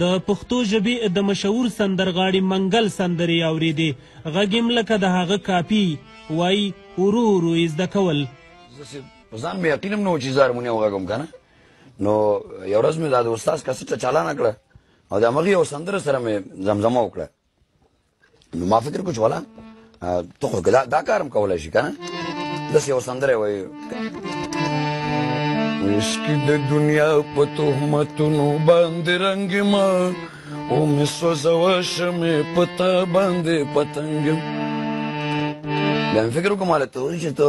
د پښتو ژبې د مشهور سندرغاړي منګل سندرې یې اورېدې، غږ یې هم لکه د هغه کاپي، وايي، ورو ورو یې زده کول. زه چې په ځان مې یقین هم نه و چې زه هارمونیم وغږوم که نه، نو یوه ورځ مې دا د استاد کسټه چالانه کړه او د همغې یوه سندره سره مې زمزمه وکړه. نو ما فکر کو چې ولا ته خو دا, دا کارم کولای شي کنه داسې یو سندره وایي عشق د دنیا په تهمتونو باندې رنګ ما او مې سوځوه شمې په تا باندې پتنګ بیا مې فکر وکړم هلته چې ته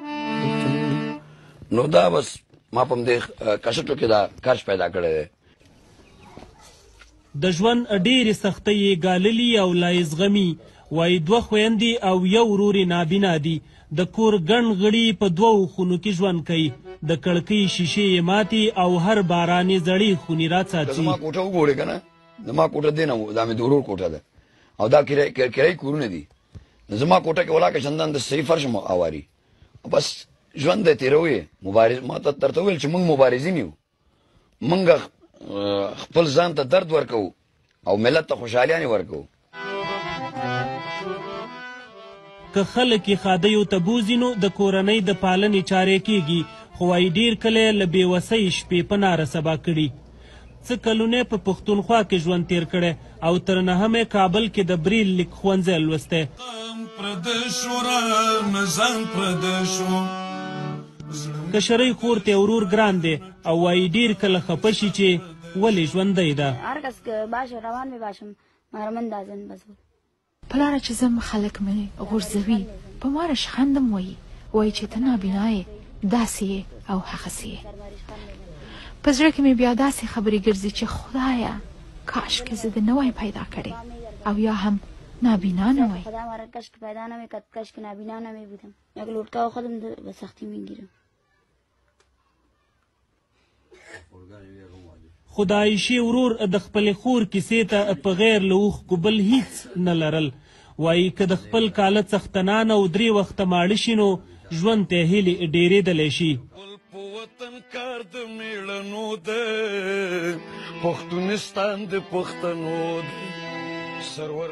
نو دا بس ما په دې کشټو کې دا کارش پیدا کړی دی د ژوند ډېرې سختۍ یې ګاللي او لا یې زغمي وایي دوه خویندې او یو ورور یې نابینا دي د کور ګڼ غړي په دوو خونو کې ژوند کوي د کړکۍ شیشې یې ماتې او هر باران یې زړې خونې راڅاڅي زما کوټه وګورې که نه زما کوټه دې نه دا مې د ورور کوټه ده او دا کرای کرای کورونه دي زما کوټه کې ولاکه چندان د صحیح فرش مو اواري بس ژوند دې تیروي مبارز ما ته ترته ویل چې موږ مبارزین یو موږ خپل ځان ته درد ورکو او ملت ته خوشحالیانه ورکو که خلک یې ښادیو ته بوځي نو د کورنۍ د پالنې چارې کیږي خو وایي ډیر کله یې له بېوسۍ شپې په ناره سبا کړي څه کلونه یې په پښتونخوا کې ژوند تېر کړی او تر نهم یې کابل کې د برېل لیک ښوونځی لوستی. کشرۍ خور ته یې ورور ګران دی او وایي ډېر کله خپه شي چې ولې ژوندۍ ده. پلاره چې ځم خلک مې غورځوي په ما رشخند هم وایي وایي چې ته نابینا یې داسې یې او هغسې یې په زړه کې مې بیا داسې خبرې ګرځي چې خدایه کاش کې زه د نه وای پیدا کړی او یا هم نابینا نه وای خدا مرا کاش که پیدا نه وای کاش که نابینا نه وای بودم یک لوټکا خودم به سختی میگیرم خو د عایشې ورور د خپلې خور کیسې ته په غیر له اوښکو بل هیڅ نه لرل وایي که د خپل کاله څښتنان او درې وخته ماړه شي نو ژوند ته هیلې ډېرېدلی شي په وطن کار د میړنو ده پښتونستان د پښتنو ده سرور